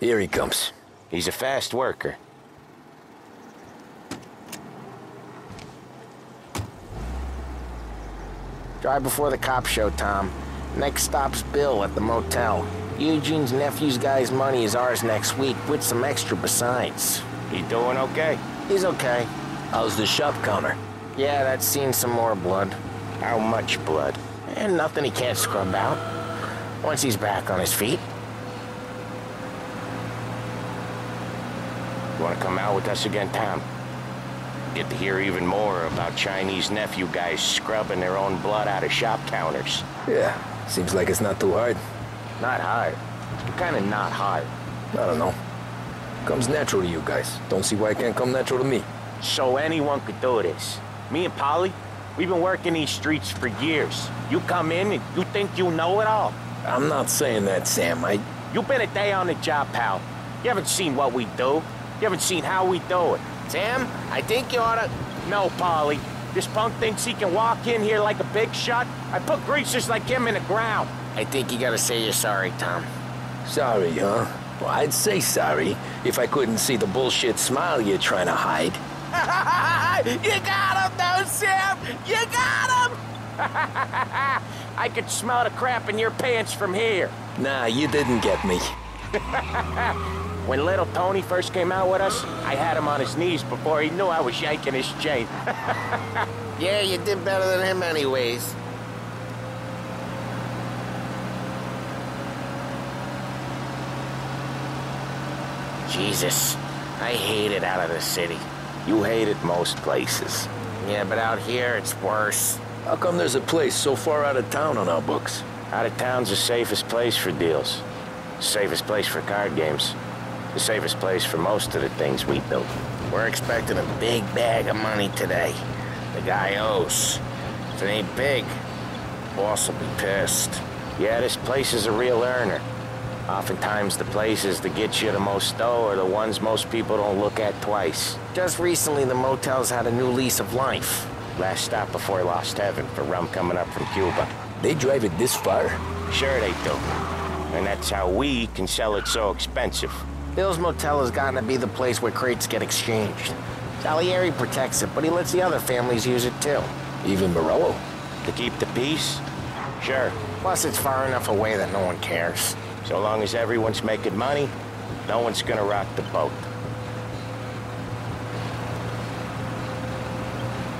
Here he comes. He's a fast worker. Drive before the cops show, Tom. Next stop's Bill at the motel. Eugene's nephew's guy's money is ours next week, with some extra besides. He doing okay? He's okay. How's the shop counter? Yeah, that's seen some more blood. How much blood? And nothing he can't scrub out. Once he's back on his feet. You wanna come out with us again, Tom? Get to hear even more about Chinese nephew guys scrubbing their own blood out of shop counters. Yeah, seems like it's not too hard. Not hard. Kinda not hard. I don't know. Comes natural to you guys. Don't see why it can't come natural to me. So anyone could do this. Me and Paulie, we've been working these streets for years. You come in and you think you know it all. I'm not saying that, Sam. I... You've been a day on the job, pal. You haven't seen what we do. You haven't seen how we do it. Sam, I think you oughta... No, Paulie. This punk thinks he can walk in here like a big shot. I put greasers like him in the ground. I think you gotta say you're sorry, Tom. Sorry, huh? Well, I'd say sorry if I couldn't see the bullshit smile you're trying to hide. you got him, though, Sam! You got him! I could smell the crap in your pants from here. Nah, you didn't get me. When little Tony first came out with us, I had him on his knees before he knew I was yanking his chain. Yeah, you did better than him anyways. Jesus, I hate it out of the city. you hate it most places. Yeah, but out here, it's worse. How come there's a place so far out of town on our books? Out of town's the safest place for deals. Safest place for card games. The safest place for most of the things we build. We're expecting a big bag of money today. The guy owes. If it ain't big, boss will be pissed. Yeah, this place is a real earner. Oftentimes the places that get you the most dough are the ones most people don't look at twice. Just recently, the motel's had a new lease of life. Last stop before Lost Heaven for rum coming up from Cuba. They drive it this far? Sure they do. And that's how we can sell it so expensive. Bill's Motel has gotten to be the place where crates get exchanged. Salieri protects it, but he lets the other families use it too. Even Morello? To keep the peace? Sure. Plus, it's far enough away that no one cares. So long as everyone's making money, no one's gonna rock the boat.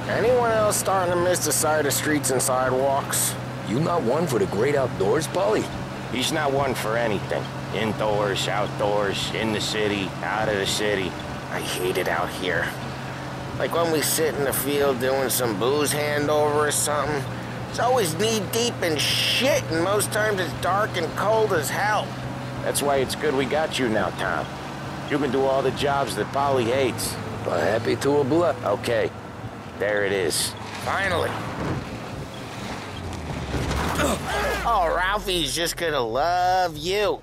Anyone else starting to miss the side of streets and sidewalks? You not one for the great outdoors, Paulie? He's not one for anything. Indoors, outdoors, in the city, out of the city. I hate it out here. Like when we sit in the field doing some booze handover or something. It's always knee deep in shit, and most times it's dark and cold as hell. That's why it's good we got you now, Tom. You can do all the jobs that Paulie hates. But happy to oblige. Okay, there it is. Finally. Oh, Ralphie's just gonna love you.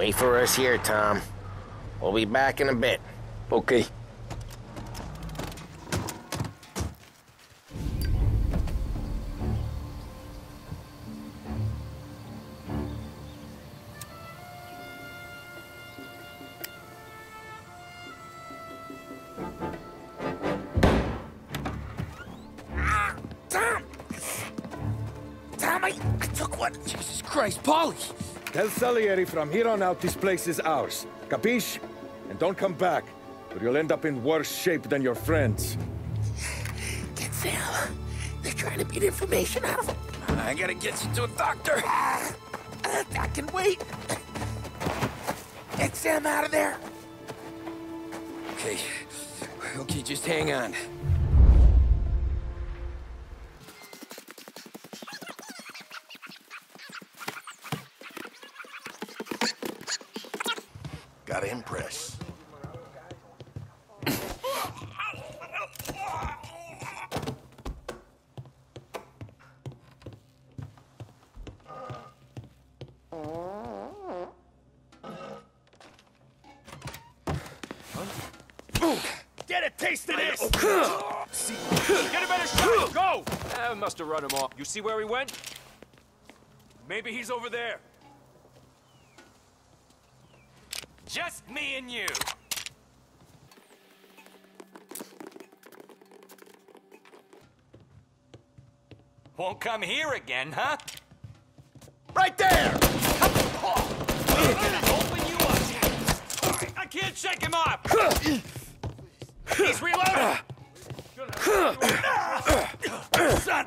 Wait for us here, Tom. We'll be back in a bit. Okay. Ah, Tom! Tom, I, I took one. Jesus Christ, Paulie! Tell Salieri from here on out this place is ours. Capiche? And don't come back, or you'll end up in worse shape than your friends. Get Sam. They're trying to beat information out of him. I gotta get you to a doctor. Uh, I can wait. Get Sam out of there. Okay. Okay, just hang on. Gotta impress. Get it, taste of this! Get a better shot! Go! I must have run him off. You see where he went? Maybe he's over there. Just me and you. Won't come here again, huh? Right there! Open you up! I can't shake him off! He's reloading! Son!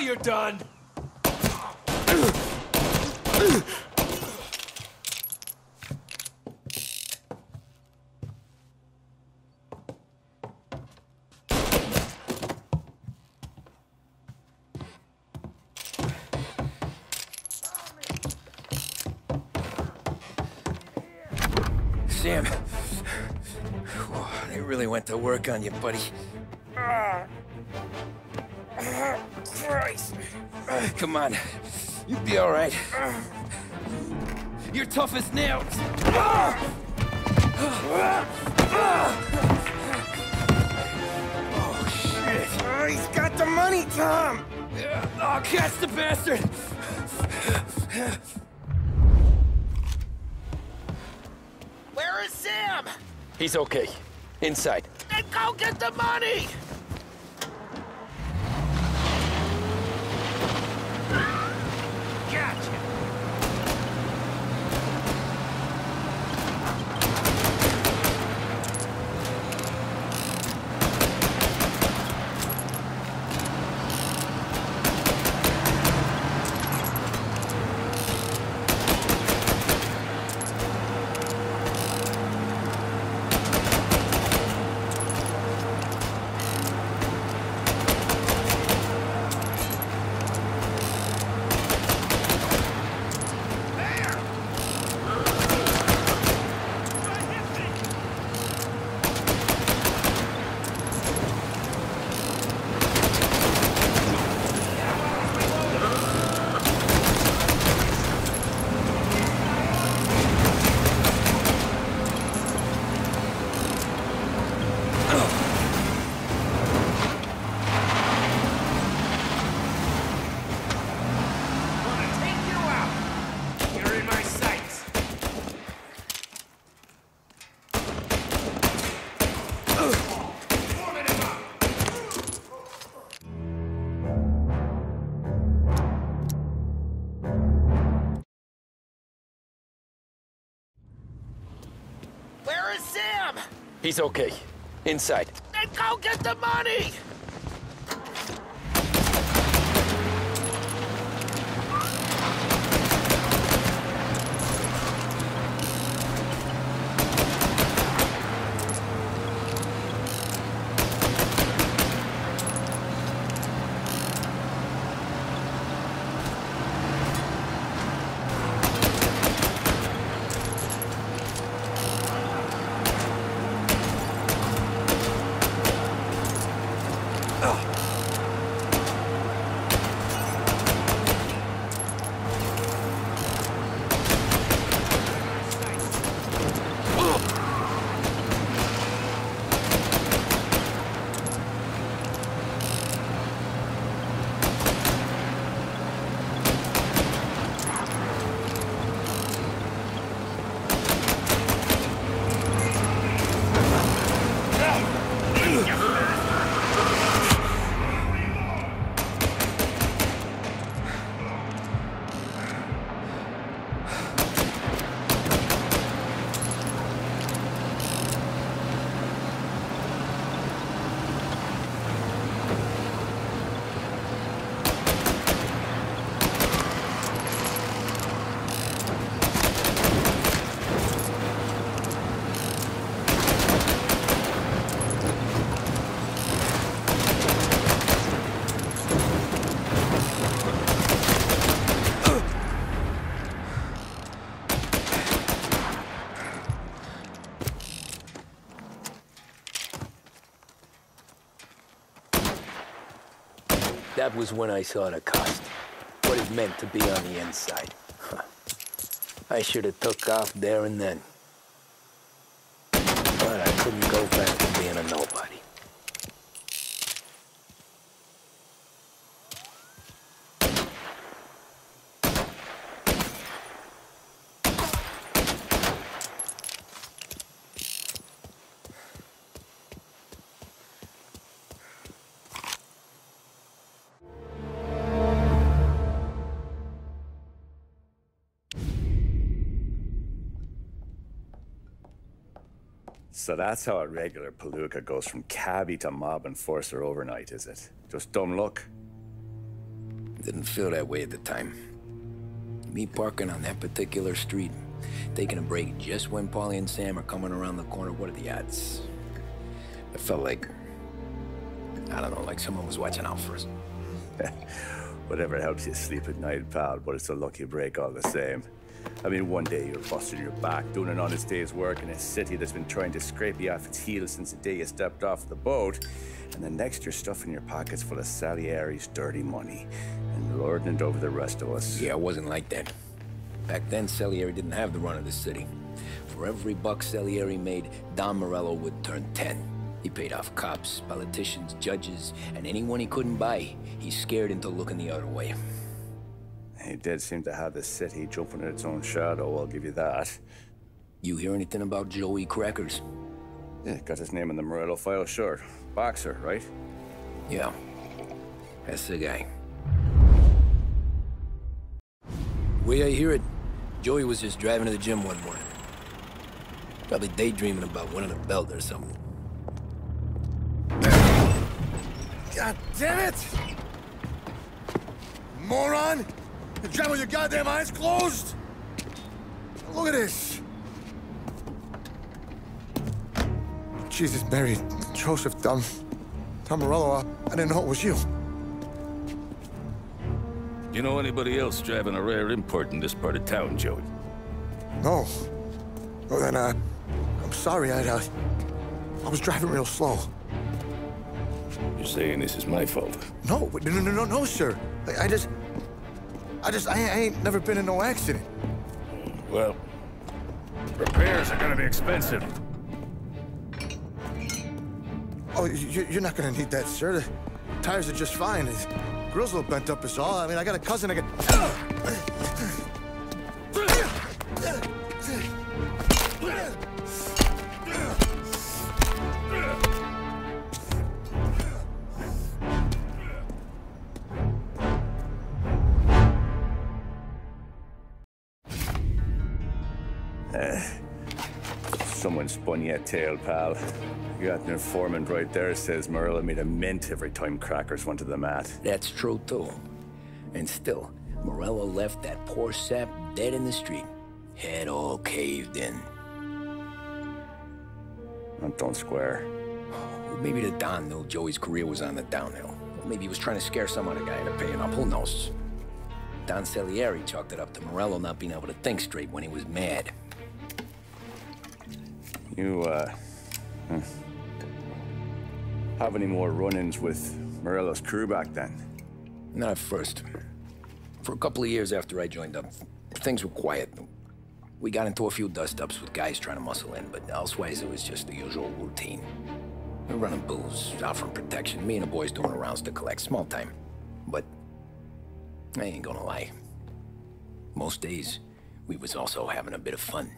You're done! Sam. They really went to work on you, buddy. Christ. Uh, come on. You'll be all right. You're tough as nails. Oh, shit. Uh, he's got the money, Tom! Oh, catch the bastard! Where is Sam? He's okay. Inside. Then go get the money! Where is Sam? He's okay. Inside. Then go get the money! That was when I saw the cost. What it meant to be on the inside. Huh. I should have took off there and then. But I couldn't go back to being a nobody. So that's how a regular palooka goes from cabbie to mob enforcer overnight, is it? Just dumb luck? Didn't feel that way at the time. Me parking on that particular street, taking a break just when Paulie and Sam are coming around the corner, what are the odds? I felt like, I don't know, like someone was watching out for us. Whatever helps you sleep at night, pal, but it's a lucky break all the same. I mean, one day you're busting your back, doing an honest day's work in a city that's been trying to scrape you off its heels since the day you stepped off the boat, and the next you're stuffing your pockets full of Salieri's dirty money and lording it over the rest of us. Yeah, it wasn't like that. Back then, Salieri didn't have the run of the city. For every buck Salieri made, Don Morello would turn 10. He paid off cops, politicians, judges, and anyone he couldn't buy, he scared into looking the other way. He did seem to have the city jumping at its own shadow, I'll give you that. You hear anything about Joey Crackers? Yeah, got his name in the Morello file, sure. Boxer, right? Yeah. That's the guy. Way I hear it, Joey was just driving to the gym one morning. Probably daydreaming about winning a belt or something. God damn it! Moron! Drive with your goddamn eyes closed? Look at this! Jesus, Mary, Joseph, Tom, Tom Morello, I, I didn't know it was you. You know anybody else driving a rare import in this part of town, Joey? No. Well, then, uh, I'm sorry, I, uh, I was driving real slow. You're saying this is my fault? No, no, no, no, no, sir. I, I just, I just, I, I ain't never been in no accident. Well, repairs are gonna be expensive. Oh, you, you're not gonna need that, sir. The tires are just fine. The grill's a little bent up is all. I mean, I got a cousin I can... Spun you tail, pal. You got an informant right there says Morello made a mint every time crackers went to the mat. That's true, too. And still, Morello left that poor sap dead in the street. Head all caved in. That don't square. Well, maybe the Don knew Joey's career was on the downhill. Or maybe he was trying to scare some other guy into paying up. Who knows? Don Salieri chalked it up to Morello not being able to think straight when he was mad. You, uh... hmm. Have any more run-ins with Morello's crew back then? Not at first. For a couple of years after I joined up, things were quiet. We got into a few dust-ups with guys trying to muscle in, but elsewise it was just the usual routine. We're running booze, offering protection, me and the boys doing rounds to collect, small time. But I ain't gonna lie. Most days, we was also having a bit of fun.